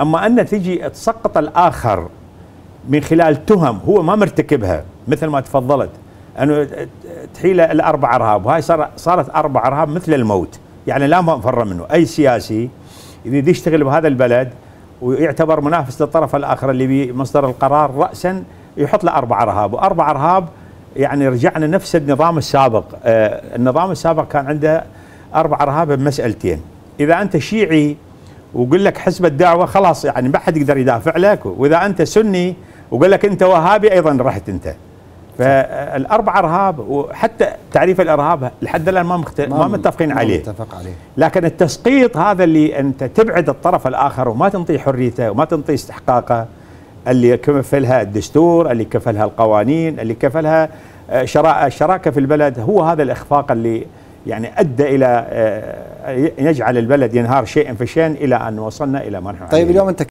أما أن تجي تسقط الآخر من خلال تهم هو ما مرتكبها مثل ما تفضلت. أنه تحيل الأربع أرهاب وهاي صار صارت أربع أرهاب مثل الموت يعني لا مفر منه. أي سياسي إذا يشتغل بهذا البلد ويعتبر منافس للطرف الآخر اللي بمصدر القرار راسا يحط له أربع أرهاب. وأربع أرهاب يعني رجعنا نفس النظام السابق. آه النظام السابق كان عنده أربع أرهاب بمسألتين. إذا أنت شيعي وقل لك حزب الدعوة خلاص يعني ما حد يقدر يدافع لك. وإذا أنت سني وقال لك أنت وهابي أيضا رحت أنت. فالأربع أرهاب وحتى تعريف الأرهاب لحد الآن ما مخت... ما, ما متفقين ما عليه. متفق عليه. لكن التسقيط هذا اللي أنت تبعد الطرف الآخر وما تنطيه حريته وما تنطيه استحقاقه اللي كفلها الدستور اللي كفلها القوانين اللي كفلها آه، شراء الشراكه في البلد هو هذا الإخفاق اللي يعني أدى إلى آه، يجعل البلد ينهار شيئا فشيئا إلى أن وصلنا إلى نحن طيب. اليوم أنت